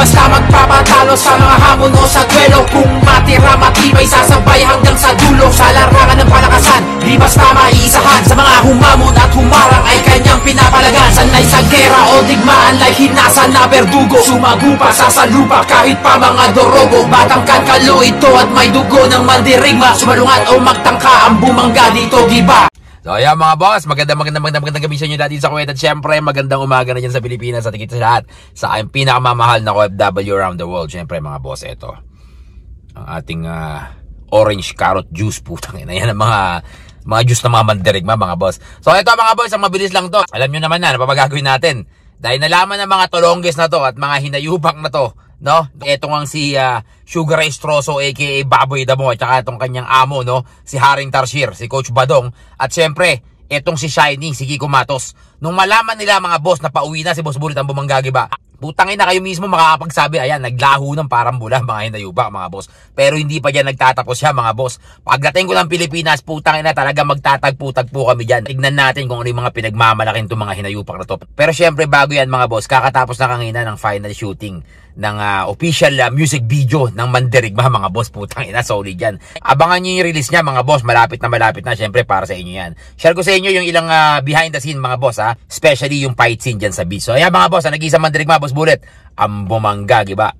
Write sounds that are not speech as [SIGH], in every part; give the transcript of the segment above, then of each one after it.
basta magpapatalo sa mga hamon o sa duelo. Kung matira matibay sasabay hanggang sa dulo. Sa larangan ng palakasan Di basta maisahan Sa mga humamon at humarang ay kanyang pinapalagan. Sanay sa gera o digmaan Lay hinasa na berdugo. Sumagupa sa salupa kahit pa mga dorogo. Batang kankalo ito at may dugo ng mandirigma. Sumalungat o magtangka ang bumangga dito di ba? So ayan mga boss, magandang magandang magandang magandang gabi sa inyo dati sa Kuwait at syempre magandang umaga na dyan sa Pilipinas at higit sa lahat sa aking pinakamamahal na OFW around the world. Syempre mga boss, ito ang ating ah, orange carrot juice putang ina yan ang mga mga juice ng mga mandirigma mga boss. So ito mga boss, ang mabilis lang to. Alam nyo naman na, ano pa ba gagawin natin? Dahil nalaman ng mga tolongges na to at mga hinayubak na to, no? Ito nga si ah, Sugar Ray Stroso aka Baboy Damo at saka itong kanyang amo, no? Si Haring Tarsier, si Coach Badong at syempre, etong si Shiny, si Kiko Matos. Nung malaman nila mga boss na pauwi na si Boss Bulit ang bumanggagi ba, Putangin na kayo mismo makakapagsabi, ayan, naglaho ng parang bula [LAUGHS] mga hinayubak mga boss. Pero hindi pa dyan nagtatapos siya mga boss. Pagdating ko ng Pilipinas, putangin na talaga magtatagpo-tagpo kami dyan. Tignan natin kung ano yung mga pinagmamalaking itong mga hinayupak na to. Pero syempre bago yan mga boss, kakatapos na kanina ng final shooting ng ah, official ah, music video ng Mandirigma [LAUGHS] mga boss putang ina solid yan. Abangan nyo yung release niya mga boss malapit na malapit na syempre para sa inyo yan. Share ko sa inyo yung ilang ah, behind the scene mga boss ha especially yung fight scene dyan sa beat so ayan mga boss nag-isa Mandirigma boss bullet ang bumangga giba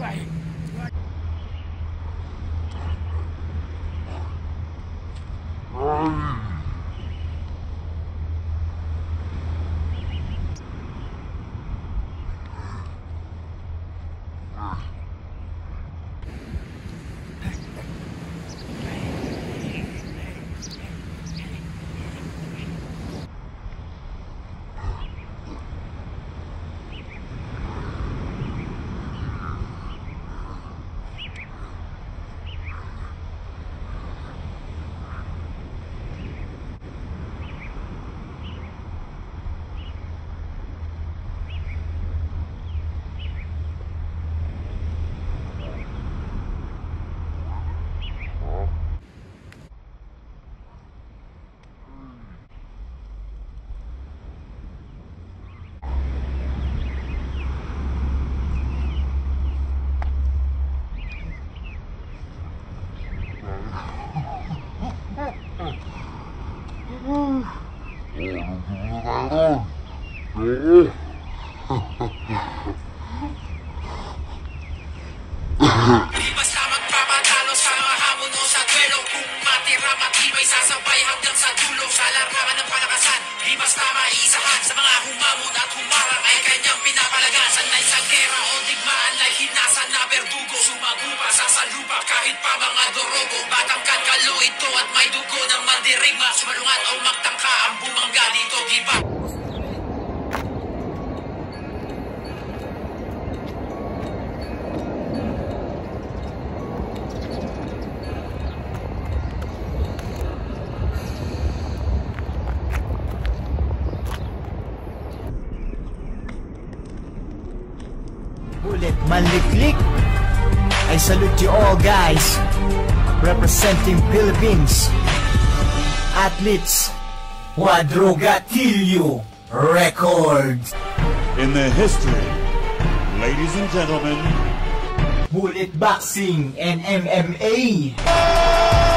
Di basta magpapatalo sa mga hamon o sa duelo Kung matira sasabay hanggang sa dulo. Sa larangan ng palakasan Di basta maisahan Sa mga humamon at humarang ay kanyang pinapalagan. Sanay sa gera o digmaan Sumagupa sa salupa kahit pa mga dorogo Batang kankalo ito at may dugo ng mandirigma Sumalungat o magtangka ang bumangga dito di ba? Bullet Manliklik. I salute you all guys representing Philippines. athletes. Quadrogatillo Records. in the history. Ladies and gentlemen, Bullet Boxing and MMA.